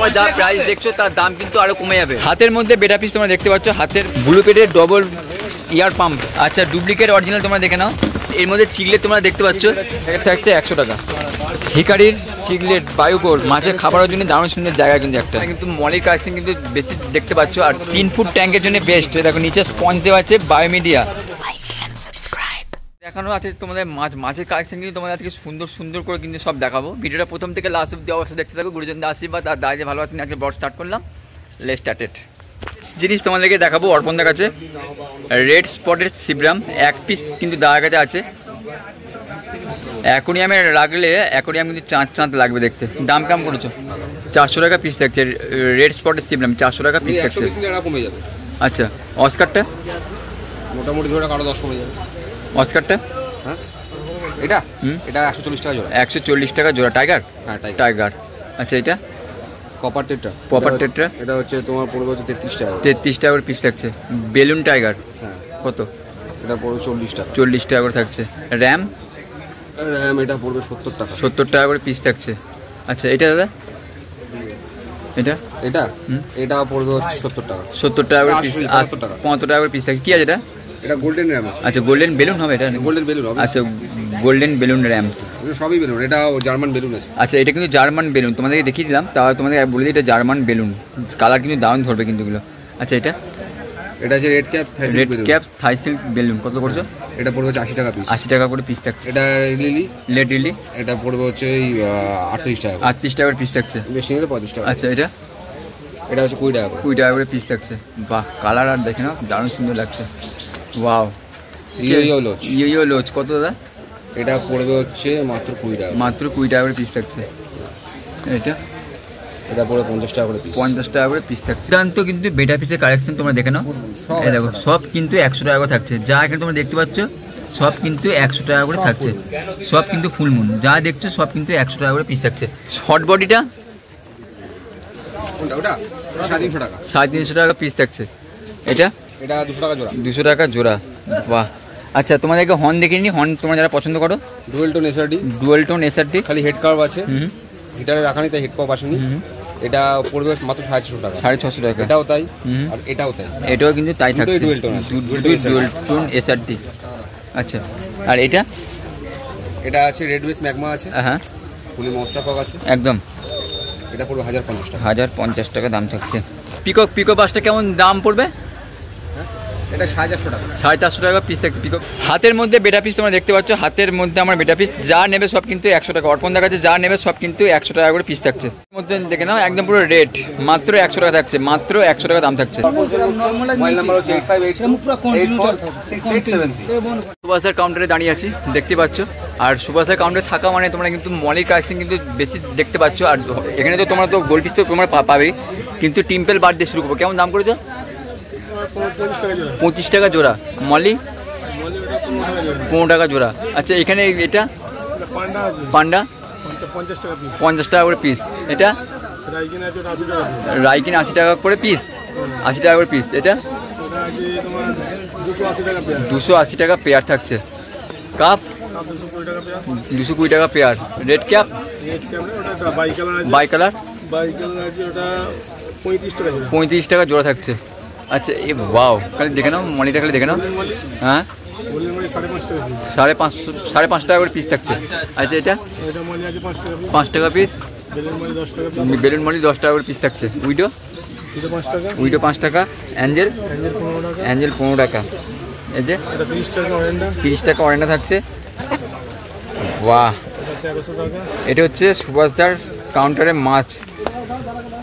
তোমরা যা প্রাইস দেখছ তার দাম কিন্তু আরও কমে যাবে। হাতের মধ্যে বেটা পিস তোমরা দেখতে পাচ্ছ হাতের ব্লু পেডের ডবল ইয়ার পাম্প আচ্ছা ডুপ্লিকেট অরিজিনাল তোমরা দেখে নাও। এর মধ্যে চিগলেট তোমরা দেখতে পাচ্ছ এটা থাকছে একশো টাকা। হিকারির চিগলেট বায়ুকোর মাছের খাবারের জন্য দারুণ সুন্দর জায়গা কিন্তু একটা। কিন্তু মলের কালেকশন কিন্তু বেশি দেখতে পাচ্ছ আর তিন ফুট ট্যাঙ্কের জন্য বেস্ট দেখো নিচে স্পঞ্জ দেওয়া আছে বায়োমিডিয়া. দেখানো আছে তোমাদের মাছ মাছের কালেকশন কিন্তু তোমাদের আজকে সুন্দর সুন্দর করে কিন্তু সব দেখাবো। ভিডিওটা প্রথম থেকে লাস্ট অব্দি অবশ্যই দেখতে থাকো গুরুজনদের আশীর্বাদ আর দাঁড়িয়ে ভালোবাসেন আজকে ব্লগ স্টার্ট করলাম। লে স্টার্টেড জিনিস তোমাদেরকে দেখাবো অর্পণদার কাছে। রেড স্পটের শিবরাম এক পিস কিন্তু দাদার কাছে আছে। অ্যাকোরিয়ামে রাখলে অ্যাকোরিয়াম কিন্তু চাঁদ চাঁদ লাগবে দেখতে। দাম কেমন করেছ? চারশো টাকা পিস থাকছে রেড স্পটের শিবরাম চারশো টাকা পিস থাকছে আচ্ছা অস্কারটা মোটামুটি ধরে আরও দশ কমে যাবে। অস্কারটা? হ্যাঁ। এটা। এটা একশো চল্লিশ টাকা জোড়া। একশো চল্লিশ টাকা জোড়া টাইগার? হ্যাঁ টাইগার। আচ্ছা এটা? কপার টেট্রা হচ্ছে- tetra? এটা হচ্ছে তোমার পড়বে হচ্ছে তেত্রিশ টাকা তেত্রিশ টাকা করে পিস থাকছে। বেলুন টাইগার হ্যাঁ। কত? এটা পড়বে চল্লিশ টাকা। চল্লিশ টাকা করে থাকছে। র্যাম র্যাম এটা পড়বে সত্তর টাকা। সত্তর টাকা করে পিস থাকছে। আচ্ছা এটা দাদা? এটা? এটা। এটা পড়বে হচ্ছে সত্তর টাকা। সত্তর টাকা করে পিস আশি, পঁচাত্তর টাকা। পঁচাত্তর টাকা করে পিস থাকছে। কি আছে এটা? এটা গোল্ডেন র্যাম আছে। আচ্ছা গোল্ডেন বেলুন হবে এটা? গোল্ডেন বেলুন হবে আচ্ছা গোল্ডেন বেলুন র্যাম সবই বেলুন এটা জার্মান বেলুন আছে। আচ্ছা এটা কিন্তু জার্মান বেলুন তোমাদেরকে দেখিয়ে দিলাম তাহলে তোমাদের বলে দিই এটা জার্মান বেলুন কালার কিন্তু দারুণ ধরবে কিন্তু এগুলো। আচ্ছা এটা? এটা আছে red cap red cap Thai silk balloon কত করছ এটা পড়বে হচ্ছে আশি টাকা পিস আশি টাকা করে পিস থাকছে। এটা লিলি লেট রিলি এটা পড়বে হচ্ছে এই আটত্রিশ টাকা। আটত্রিশ টাকা করে পিস থাকছে। বেশি নিলে পঁয়ত্রিশ টাকা। আচ্ছা এটা? এটা হচ্ছে কুড়ি টাকা কুড়ি টাকা করে পিস থাকছে। বাহ কালার আর দেখে নাও দারুণ সুন্দর লাগছে। ওয়াও ইয়ো ইয়ো লোচ ইয়ে ইয়ে লোচ কত দাদা? এটা পড়বে হচ্ছে মাত্র কুড়ি টাকা মাত্র কুড়ি টাকা করে পিস থাকছে। এটা এটা পড়বে পঞ্চাশ টাকা করে পিস পঞ্চাশ টাকা করে পিস থাকছে। সিদ্ধান্ত কিন্তু বেটা পিসের কালেকশন তোমরা দেখে নাও। এই দেখো সব কিন্তু একশো টাকা করে থাকছে। যা এখানে তোমরা দেখতে পাচ্ছ সব কিন্তু একশো টাকা করে থাকছে। সব কিন্তু ফুলমুন যা দেখছ সব কিন্তু একশো টাকা করে পিস থাকছে। শর্ট বডিটা সাড়ে তিনশো টাকা। সাড়ে তিনশো টাকা পিস থাকছে। এটা? এটা দুশো টাকা জোড়া। দুশো টাকা জোড়া। বাহ। আচ্ছা তোমাদেরকে হর্ন দেখে নি হর্ন তোমরা যারা পছন্দ করো? Dual tone SRD dual tone SRT খালি হেড কার্ভ আছে। হুম। হিটারে রাখা নেই তাই হেড পাম্প আসেনি। এটা পড়বে মাত্র সাড়ে ছশো টাকা। সাড়ে ছশো টাকা। এটাও তাই। আর এটাও তাই। এটাও কিন্তু তাই থাকছে। dual tone আছে, ডুয়েল টোন এসআরটি আচ্ছা আর এটা? এটা আছে রেড বেস ম্যাগমা আছে। হ্যাঁ। ফুলি মনস্টার কক আছে। একদম। এটা পড়বে হাজার পঞ্চাশ টাকা। হাজার পঞ্চাশ টাকা দাম থাকছে। পিকক পিকো বাসটা কেমন দাম পড়বে? এটা সাড়ে চারশো টাকা। সাড়ে চারশো টাকা পিস থাকছে পিকক হাতের মধ্যে বেটা পিস তোমরা দেখতে পাচ্ছ হাতের মধ্যে আমার বেটা পিস যা নেবে সব কিন্তু একশো টাকা। অর্পণ দেখাচ্ছে যা নেবে সব কিন্তু একশো টাকা করে পিস থাকছে। মধ্যে দেখে নাও একদম পুরো রেট মাত্র একশো টাকা থাকছে মাত্র একশো টাকা দাম থাকছে। সুভাষের কাউন্টারে দাঁড়িয়ে আছি দেখতে পাচ্ছ। আর সুভাষের কাউন্টারে থাকা মানে তোমরা কিন্তু মলির কালেকশন কিন্তু বেশি দেখতে পাচ্ছ। আর এখানে তো তোমরা তো গোল পিস তো তোমরা পাবেই। কিন্তু টিম্পেল বার দিয়ে শুরু করব। কেমন দাম করেছ? পঁচিশ টাকা জোড়া। মলি? পনেরো টাকা জোড়া। আচ্ছা এখানে এটা? পান্ডা পঞ্চাশ টাকা করে পিস এটা? রাইকিন আশি টাকা করে পিস আশি টাকা করে পিস এটা? দুশো আশি টাকা পেয়ার থাকছে। কাপ দুশো কুড়ি টাকা pair red cap by colour পঁয়ত্রিশ টাকা জোড়া থাকছে। আচ্ছা এ বাও খালি দেখে নাও, মনিটা খালি দেখে নাও। হ্যাঁ? সাড়ে পাঁচশো, সাড়ে পাঁচ টাকা করে পিস থাকছে। আচ্ছা এটা? পাঁচ টাকা পিস বেলেন মালি দশ টাকা করে পিস থাকছে। উইডো? উইডো পাঁচ টাকা। অ্যাঞ্জেল? অ্যাঞ্জেল পনেরো টাকা। এই যে? তিরিশ টাকা অরেন্ডা থাকছে। বাহ। এটা হচ্ছে সুভাষদার কাউন্টারে মাছ।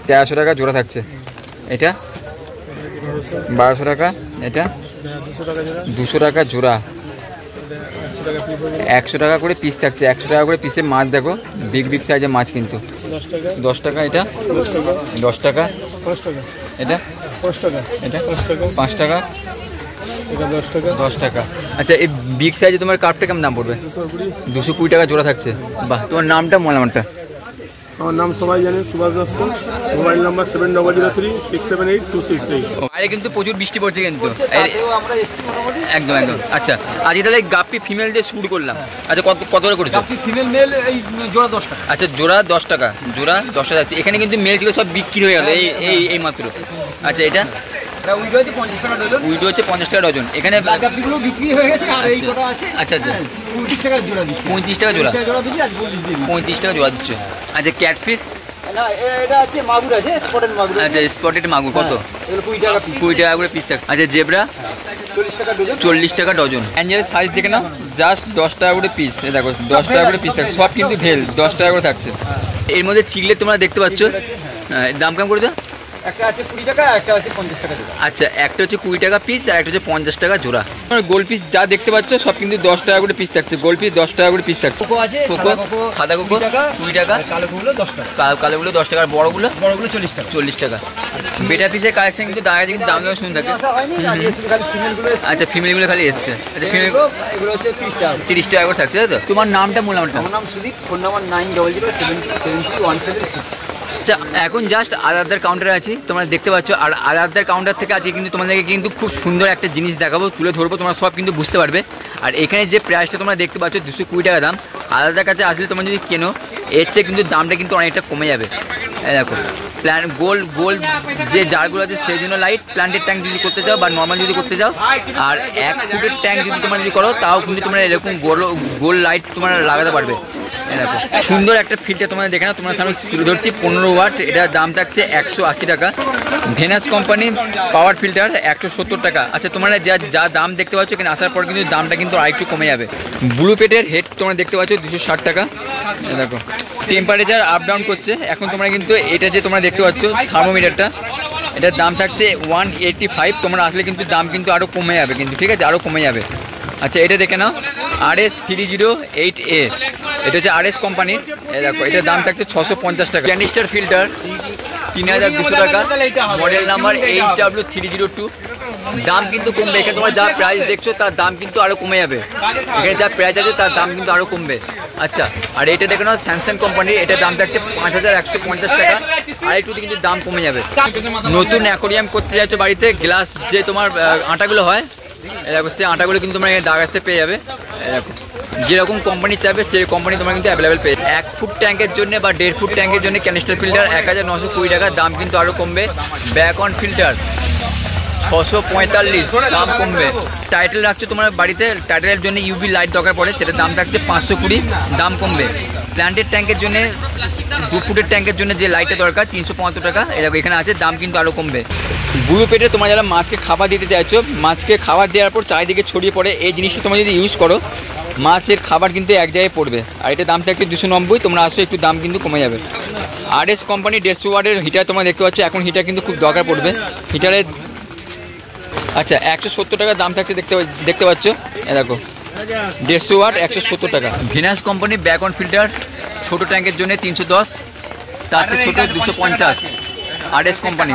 তেরোশো টাকা জোড়া থাকছে। এটা? বারোশো টাকা, এটা? দুশো টাকা জোড়া। একশো টাকা করে পিস থাকছে, একশো টাকা করে পিসে মাছ দেখো বিগ বিগ সাইজের মাছ কিন্তু। দশ টাকা, এটা? দশ টাকা। এটা? এটা? পাঁচ টাকা। দশ টাকা। আচ্ছা এই বিগ সাইজে তোমার কাপটা কেমন দাম পড়বে? দুশো কুড়ি টাকা জোড়া থাকছে। বাহ, তোমার নামটা আমারটা আমার নাম সবাই জানে Subhash Naskar mobile number seven double zero three six seven eight two six eight বাইরে কিন্তু প্রচুর বৃষ্টি পড়ছে কিন্তু। একদম একদম। আচ্ছা আজকে তাহলে গাপ্পি ফিমেল যে শুরু করলাম। আচ্ছা কত কত করে করেছ? আপনি ফিমেল মেল এই জোড়া দশ টাকা। আচ্ছা জোড়া দশ টাকা। জোড়া দশ টাকা। এখানে কিন্তু মেল ছিল সব বিক্রি হয়ে গেল। এই এই এই মাত্র। আচ্ছা এটা? উইড হয়েছে পঞ্চাশ টাকা ডজন উইডো হচ্ছে পঞ্চাশ টাকা ডজন এখানে ব্ল্যাক বিক্রি হয়ে গেছে আর এই কটা আছে আচ্ছা আচ্ছা। পঁয়ত্রিশ টাকা জোড়া দিচ্ছে। পঁয়ত্রিশ টাকা জোড়া। জোড়া দিচ্ছি আর বলিশ দিয়ে পঁয়ত্রিশ টাকা জোড়া দিচ্ছে। আচ্ছা ক্যাটফিস না এটা আছে মাগুর আছে স্পটেড মাগুর। আচ্ছা স্পটেড মাগুর কত? কুড়ি টাকা কুড়ি টাকা করে পিস থাকে। আচ্ছা জেবরা? চল্লিশ টাকা ডজন অ্যাঞ্জেলের সাইজ দেখে নাও। জাস্ট দশ টাকা করে পিস দেখো দশ টাকা করে পিস থাকছে সব কিন্তু ভেল। দশ টাকা করে থাকছে। এর মধ্যে চিগলে তোমরা দেখতে পাচ্ছ। হ্যাঁ, দাম কেমন করে দাও একটা আছে কুড়ি টাকা একটা আছে পঞ্চাশ টাকা জোড়া। আচ্ছা একটা হচ্ছে কুড়ি টাকা পিস আর একটা হচ্ছে পঞ্চাশ টাকা জোড়া। গোল পিস যা দেখতে পাচ্ছ সব কিন্তু দশ টাকা করে পিস থাকছে। গোল পিস দশ টাকা করে পিস থাকছে। কোকো আছে কোকো সাদা কোকো কুড়ি টাকা কুড়ি কালো কোকোগুলো দশ টাকা। কালো- কালোগুলো দশ টাকা আর বড়গুলো? বড়গুলো চল্লিশ টাকা। চল্লিশ টাকা। বেটা পিসের কালেকশন কিন্তু দাঁড়িয়ে কিন্তু দাম দাম শুনে থাকে। আচ্ছা ফিমেলগুলো খালি এসছে। আচ্ছা ফিমেল এগুলো এগুলো হচ্ছে তিরিশ টাকা। তিরিশ টাকা করে থাকছে তাই তো? তোমার নামটা আমার নাম Sudip phone number nine double zero seven seven three one seven six আচ্ছা এখন জাস্ট আদারদার কাউন্টারে আছি, তোমরা দেখতে পাচ্ছ, আর আদারদার কাউন্টার থেকে আজকে কিন্তু তোমাদেরকে কিন্তু খুব সুন্দর একটা জিনিস দেখাবো, তুলে ধরবো, তোমরা সব কিন্তু বুঝতে পারবে। আর এখানে যে প্রাইসটা তোমরা দেখতে পাচ্ছ, দুশো কুড়ি টাকা দাম আলাদার কাছে আসলে তোমরা যদি কেনো, এর চেয়ে কিন্তু দামটা কিন্তু অনেকটা কমে যাবে। দেখো প্ল্যান গোল গোল যে জারগুলো আছে, সেই জন্য লাইট প্ল্যান্টের ট্যাঙ্ক যদি করতে চাও বা নর্মাল যদি করতে চাও, আর এক ফুটের ট্যাঙ্ক যদি তোমরা যদি করো, তাও কিন্তু তোমরা এরকম গোল গোল লাইট তোমরা লাগাতে পারবে। সুন্দর একটা ফিল্টার তোমাদের দেখে না তোমার সামনে তুলে ধরছি, পনেরো ওয়াট, এটার দাম থাকছে একশো আশি টাকা। ভেনাস কোম্পানি পাওয়ার ফিল্টার একশো সত্তর টাকা। আচ্ছা তোমরা যা যা দাম দেখতে পাচ্ছ এখানে আসার পর কিন্তু দামটা কিন্তু আরেকটু কমে যাবে। ব্লু পেটের হেড তোমরা দেখতে পাচ্ছ, দুশো ষাট টাকা। দেখো টেম্পারেচার আপ ডাউন করছে। এখন তোমরা কিন্তু এটা যে তোমরা দেখতে পাচ্ছ থার্মোমিটারটা এটার দাম থাকছে ওয়ান এইটটি ফাইভ তোমরা আসলে কিন্তু দাম কিন্তু আরও কমে যাবে কিন্তু, ঠিক আছে? আরও কমে যাবে। আচ্ছা এটা দেখে নাও। R S three zero eight A এটা হচ্ছে আর এস কোম্পানির দেখো, এটার দাম থাকছে ছশো পঞ্চাশ টাকা। ক্যানিস্টার ফিল্টার তিন হাজার দুশো টাকা। Model number H W three zero two দাম কিন্তু কমবে। এখানে তোমার যা প্রাইস দেখছ, তার দাম কিন্তু আরও কমে যাবে। এখানে যা প্রাইস আছে, তার দাম কিন্তু আরও কমবে। আচ্ছা আর এটা দেখে নাও স্যামসাং কোম্পানির এটার দাম থাকছে পাঁচ হাজার একশো পঞ্চাশ টাকা। আর একটু কিন্তু দাম কমে যাবে। নতুন অ্যাকোরিয়াম করতে যাচ্ছ বাড়িতে গ্লাস যে তোমার আটাগুলো হয় এরকম সেই আটাগুলো কিন্তু তোমরা দাগ আসতে পেয়ে যাবে। যেরকম কোম্পানি চাইবে, সেই কোম্পানি তোমার কিন্তু অ্যাভেলেবেল পেয়ে এক ফুট ট্যাঙ্কের জন্য বা দেড় ফুট ট্যাঙ্কের জন্য ক্যানিস্টার ফিল্টার এক হাজার নশো কুড়ি টাকা, দাম কিন্তু আরও কমবে। ব্যাক অন ফিল্টার ছশো পঁয়তাল্লিশ, দাম কমবে। টাইটেল রাখছো তোমার বাড়িতে টাইটেলের জন্য ইউবি লাইট দরকার পড়ে, সেটার দাম থাকছে পাঁচশো কুড়ি, দাম কমবে। প্ল্যান্টের ট্যাঙ্কের জন্য, দু ফুটের ট্যাঙ্কের জন্য যে লাইটটা দরকার, তিনশো পঁচাত্তর টাকা এরকম এখানে আছে, দাম কিন্তু আরও কমবে। বুড়ো পেটে তোমরা যারা মাছকে খাবার দিতে চাইছো, মাছকে খাবার দেওয়ার পর চারিদিকে ছড়িয়ে পড়ে, এই জিনিসটা তোমরা যদি ইউজ করো, মাছের খাবার কিন্তু এক জায়গায় পড়বে। আর এটা দাম থাকছে দুশো নব্বই, তোমরা আসো, একটু দাম কিন্তু কমে যাবে। আর এস কোম্পানি দেড়শো ওয়ার্ডের হিটার তোমরা দেখতে পাচ্ছ, এখন হিটার কিন্তু খুব দরকার পড়বে। হিটারের আচ্ছা একশো সত্তর টাকার দাম থাকছে দেখতে দেখতে পাচ্ছ? এ দেখো। দেড়শো ওয়াট, একশো সত্তর টাকা। Venus company back on filter, ছোটো ট্যাঙ্কের জন্য তিনশো দশ, তার ছোটো দুশো পঞ্চাশ। R S company.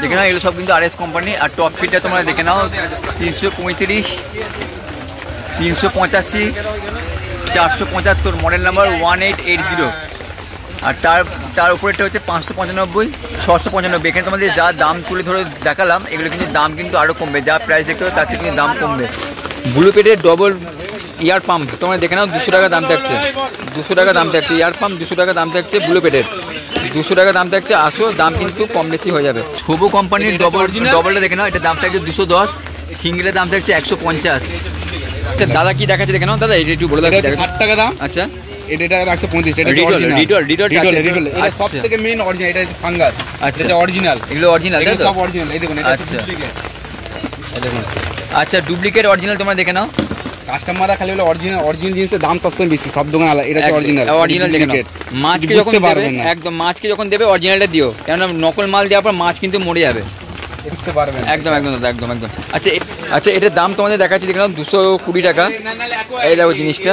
দেখে নাও, এগুলো সব কিন্তু আর এস কোম্পানি। আর টপ ফিল্টার তোমরা দেখে নাও, তিনশো পঁয়ত্রিশ, তিনশো পঁচাশি, চারশো পঁচাত্তর model number one eight eight zero আর তার তার উপরেরটা হচ্ছে পাঁচশো পঁচানব্বই, ছশো পঁচানব্বই। এখানে তোমাদের যা দাম তুলে ধরে দেখালাম এগুলো কিন্তু দাম কিন্তু আরও কমবে। যা প্রাইস দেখতে হবে, তার থেকে কিন্তু দাম কমবে। ব্লু পেটের ডবল ইয়ার পাম্প তোমরা দেখে নাও দুশো টাকা দাম থাকছে। দুশো টাকা দাম থাকছে ইয়ার পাম্প দুশো টাকা দাম থাকছে ব্লু পেটের দুশো টাকা দাম থাকছে আসো দাম কিন্তু কম বেশি হয়ে যাবে। ছোবো কোম্পানির ডবল ডবলটা দেখে নাও এটা দাম থাকছে দুশো দশ সিঙ্গেলের দাম থাকছে একশো পঞ্চাশ। আচ্ছা দাদা কি দেখাচ্ছে দেখে নাও দাদা এটা একটু বলে কি ষাট টাকা দাম। আচ্ছা। এটা একশো পঁয়ত্রিশ এটা সব আচ্ছা। থেকে মেন অরিজিনাল এটা ফাঙ্গাস আচ্ছা। এটা অরিজিনাল এগুলো অরিজিনাল সব অরিজিনাল এই দেখুন আচ্ছা। দেখুন। আচ্ছা ডুপ্লিকেট অরিজিনাল তোমরা দেখে নাও। কাস্টমাররা খালি বলে অরিজিনাল অরিজিনাল জিনিসের দাম সবসময় বেশি সব দোকান আলাদা এটা হচ্ছে অরিজিনাল অরিজিনাল দেখে নাও। মাছকে যখন দেবে একদম মাছকে যখন দেবে অরিজিনালটা দিও। কেননা নকল মাল দেওয়ার পর মাছ কিন্তু মরে যাবে। বুঝতে পারবেন একদম একদম দাদা একদম একদম। আচ্ছা আচ্ছা এটার দাম তোমাদের দেখাচ্ছি দেখে নাও দুশো কুড়ি টাকা। এই দেখো জিনিসটা।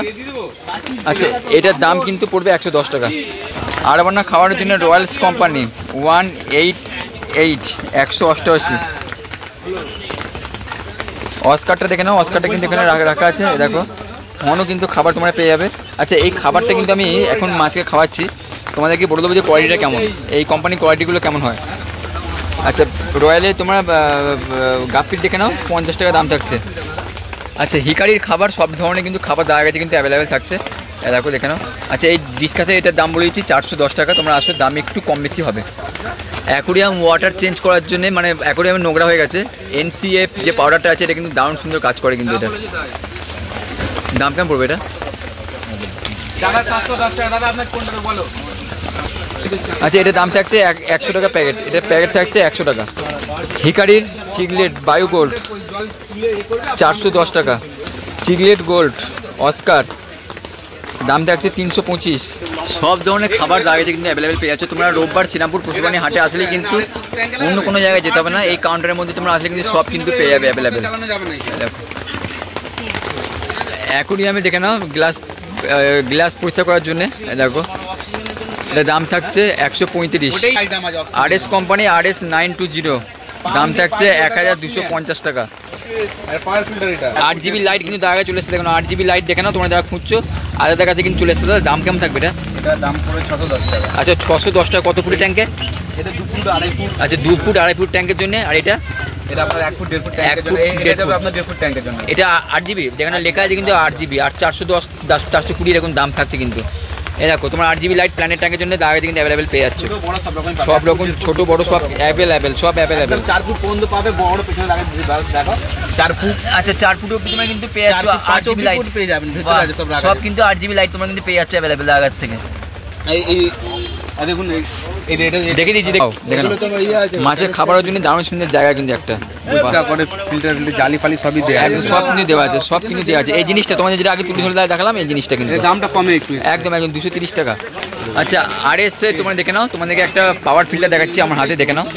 আচ্ছা এটার দাম কিন্তু পড়বে একশো দশ টাকা। আর আমার না খাওয়ানোর জন্য Royals company one eight eight একশো অষ্টআশি। অস্কারটা দেখে নাও অস্কারটা কিন্তু এখানে রাখা- আছে দেখো। মনও কিন্তু খাবার তোমরা পেয়ে যাবে। আচ্ছা এই খাবারটা কিন্তু আমি এখন মাছকে খাওয়াচ্ছি। তোমাদেরকে বলে দেবো যে কোয়ালিটিটা কেমন। এই কোম্পানির কোয়ালিটিগুলো কেমন হয়। আচ্ছা রয়্যালে তোমরা গাপ্পির দেখে নাও, পঞ্চাশ টাকা দাম থাকছে। আচ্ছা হিকারির খাবার সব ধরনের কিন্তু খাবার দেওয়া গেছে, কিন্তু অ্যাভেলেবেল থাকছে। দেখো দেখে নাও। আচ্ছা এই ডিসকাসে এটার দাম বলে দিচ্ছি চারশো দশ টাকা। তোমরা আসলে দাম একটু কম বেশি হবে। অ্যাকোরিয়াম ওয়াটার চেঞ্জ করার জন্য মানে অ্যাকোরিয়ামে নোংরা হয়ে গেছে। এনসিএফ যে পাউডারটা আছে এটা কিন্তু দারুণ সুন্দর কাজ করে কিন্তু এটা। দাম কেমন পড়বে এটা? আচ্ছা এটার দাম থাকছে এক- একশো টাকা প্যাকেট। এটার প্যাকেট থাকছে একশো টাকা। হিকারির চিগলেট বায়ু গোল্ড চারশো দশ টাকা। চিগলেট গোল্ড অস্কার। দাম থাকছে তিনশো পঁচিশ। সব ধরনের খাবার দাঁড়িয়ে কিন্তু অ্যাভেলেবেল পেয়ে যাচ্ছে। তোমরা রোববার শ্রীরামপুর পশুপানি হাটে আসলে কিন্তু অন্য কোনো জায়গায় যেতে হবে না। এই কাউন্টারের মধ্যে তোমরা আসলে কিন্তু সব কিন্তু পেয়ে যাবে অ্যাভেলেবেল অ্যাকুরিয়ামে দেখে নাও গ্লাস গ্লাস পরিষ্কার করার জন্যে। দেখো। এটা দাম থাকছে একশো পঁয়ত্রিশ। R S company R S nine two zero দাম থাকছে এক হাজার দুশো পঞ্চাশ টাকা। আট জিবি লাইট কিন্তু দেখা চলে এসেছে। দেখুন আট জিবি লাইট দেখে নাও তোমরা যারা খুঁজছো। আলাদা কাছে কিন্তু চলে এসেছে দাদা। দাম কেমন থাকবে এটা? দাম পড়বে ছশো দশ টাকা। আচ্ছা ছশো দশ টাকা কত ফুটের ট্যাঙ্কে এটা দু ফুট আড়াই ফুট। আচ্ছা দু ফুট আড়াই ফুট ট্যাঙ্কের জন্য আর এটা? এটা আপনার এক ফুট দেড় ফুট ট্যাঙ্কের জন্য। এটা আপনার দেড় ফুট ট্যাঙ্কের জন্য। এটা আট জিবি? যেখানে লেখা আছে কিন্তু আট জিবি আর চারশো দশ চারশো কুড়ি এরকম দাম থাকছে কিন্তু। এ দেখো তোমার আট জিবি লাইট প্ল্যানের ট্যাঙ্কের জন্য দাগে কিন্তু অ্যাভেলেবেল পেয়ে যাচ্ছে। সব রকম ছোটো বড়ো ছোট বড় সব অ্যাভেলেবেল সব অ্যাভেলেবেল চার ফুট পর্যন্ত পাবে বড় পেছনে দেখো। চার ফুট আচ্ছা চার ফুট অব্দি তোমরা কিন্তু পেয়ে চার যাচ্ছ ফুট আট জিবি লাইট পেয়ে যাবেন ভেতরে আছে সব কিন্তু আট জিবি লাইট তোমার কিন্তু পেয়ে যাচ্ছে অ্যাভেলেবেল দাগার থেকে। এই এই দেখুন দেখে দিচ্ছি দেখে ইয়ে আছে মাছের খাবারের জন্য দারুণ সুন্দর জায়গা কিন্তু একটা। করে ফিল্টার ফিল্টার জালি ফালি সবই দেয়া একদম সব কিন্তু দেওয়া আছে সব কিন্তু দেওয়া আছে। এই জিনিসটা তোমাদের যেটা আগে তুলে ধরে দেখালাম এই জিনিসটা কিন্তু। দামটা কমে একটু। একদম একদম দুশো তিরিশ টাকা। আচ্ছা আর এস তোমরা দেখে নাও তোমাদেরকে একটা পাওয়ার ফিল্টার দেখাচ্ছি আমার হাতে দেখে নাও।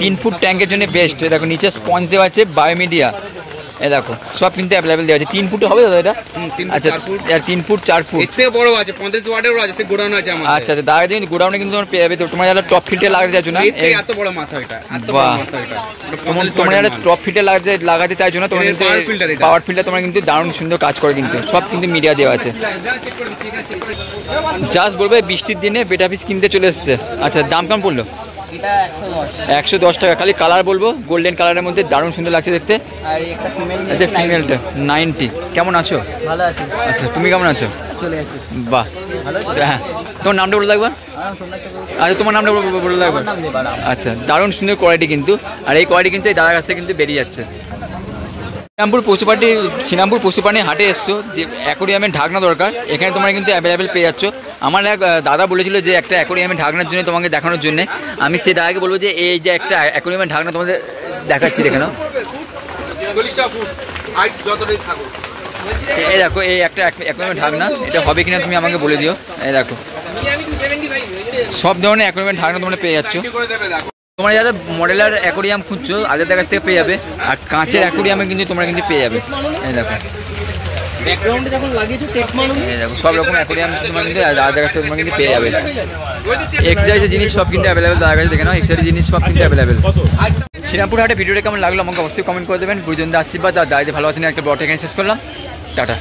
তিন ফুট ট্যাঙ্কের জন্য বেস্ট দেখো নিচে স্পঞ্জ দেওয়া আছে বায়োমিডিয়া এ দেখো সব কিন্তু অ্যাভেলেবেল দেওয়া আছে। তিন ফুট হবে দাদা এটা? ফুট, আচ্ছা ফুট। তিন ফুট চার ফুট। থেকে বড় আছে পঞ্চাশ ওয়াটেরও আছে সে গোডাউন আছে আমার আচ্ছা আচ্ছা দাদা কিন্তু গোডাউনে কিন্তু তোমার পেয়ে তোমার যারা টপ ফিল্টার লাগাতে চাইছো না এত বড় মাথা এটা। তোমার যারা টপ ফিল্টার লাগাতে লাগাতে চাইছো না তোমার কিন্তু। পাওয়ার ফিল্টার তোমার কিন্তু দারুণ সুন্দর কাজ করে কিন্তু। সব কিন্তু মিডিয়া দেওয়া আছে। জাস্ট বলবে বৃষ্টির দিনে বেটা পিস কিনতে চলে এসছে। আচ্ছা দাম কেমন পড়ল? একশো দশ টাকা। খালি কালার বলব গোল্ডেন কালারের মধ্যে দারুণ সুন্দর লাগছে দেখতে। আর একটা ফিমেল আচ্ছা ফিমেলটা নাইনটি। কেমন আছো? ভালো আছে। আচ্ছা তুমি কেমন আছো? চলে যাচ্ছে। বাহ। হ্যাঁ। তোমার নামটা বলে থাকবা আচ্ছা তোমার নামটা বলে- আচ্ছা দারুণ সুন্দর কোয়ালিটি কিন্তু। আর এই কোয়ালিটি কিন্তু এই দাদার কাছ থেকে কিন্তু বেরিয়ে যাচ্ছে। শ্রীরামপুর পশুপাটি, শ্রীরামপুর পশুপানি হাটে এসছো, যে অ্যাকোরিয়ামের ঢাকনা দরকার, এখানে তোমরা কিন্তু অ্যাভেলেবেল পেয়ে যাচ্ছ। আমার এক দাদা বলেছিল যে একটা অ্যাকোরিয়ামের ঢাকনার জন্য তোমাকে দেখানোর জন্য। আমি সেই দাদাকে বলব যে এই যে একটা অ্যাকোরিয়ামের ঢাকনা তোমাদের দেখাচ্ছি, দেখে নাও। এই দেখো, এই একটা অ্যাকোরিয়ামের ঢাকনা, এটা হবে কিনা তুমি আমাকে বলে দিও। এই দেখো। সব ধরনের অ্যাকোরিয়ামের ঢাকনা তোমরা পেয়ে যাচ্ছ। তোমরা যারা মডেলার অ্যাকোরিয়াম খুঁজছো আজাদের কাছ থেকে পেয়ে যাবে। আর কাঁচের অ্যাকোরিয়ামে কিন্তু তোমরা কিন্তু পেয়ে যাবে। এই দেখো। ব্যাকগ্রাউন্ডে যখন লাগিয়েছো টেক মানুষ দেখো সব রকম অ্যাকোরিয়াম তোমরা কিন্তু কাছ তোমরা কিন্তু পেয়ে যাবে। এক্সারসাইজের জিনিস সব কিন্তু অ্যাভেলেবেল দাদার কাছে দেখে নাও এক্সারসাইজ জিনিস সব কিন্তু অ্যাভেলেবেল শ্রীরামপুর হাটে ভিডিওটা কেমন লাগল আমাকে অবশ্যই কমেন্ট করে দেবেন। গুরুজনদের আশীর্বাদ আর দাদাদের ভালোবাসা নিয়ে একটা ব্লগ এখানে শেষ করলাম। টাটা।